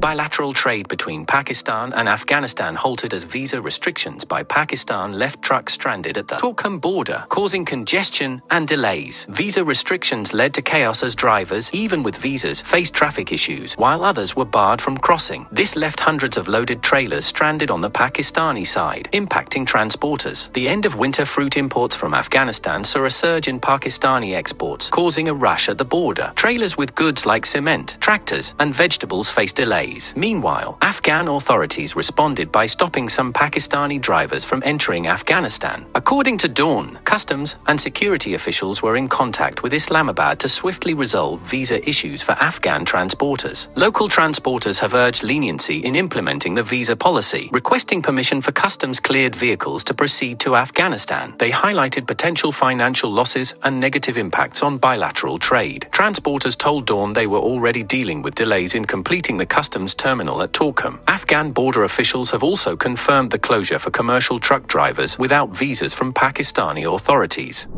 Bilateral trade between Pakistan and Afghanistan halted as visa restrictions by Pakistan left trucks stranded at the Torkham border, causing congestion and delays. Visa restrictions led to chaos as drivers, even with visas, faced traffic issues, while others were barred from crossing. This left hundreds of loaded trailers stranded on the Pakistani side, impacting transporters. The end of winter fruit imports from Afghanistan saw a surge in Pakistani exports, causing a rush at the border. Trailers with goods like cement, tractors, and vegetables faced delays. Meanwhile, Afghan authorities responded by stopping some Pakistani drivers from entering Afghanistan. According to Dawn, customs and security officials were in contact with Islamabad to swiftly resolve visa issues for Afghan transporters. Local transporters have urged leniency in implementing the visa policy, requesting permission for customs cleared vehicles to proceed to Afghanistan. They highlighted potential financial losses and negative impacts on bilateral trade. Transporters told Dawn they were already dealing with delays in completing the customs terminal at Torkham. Afghan border officials have also confirmed the closure for commercial truck drivers without visas from Pakistani authorities.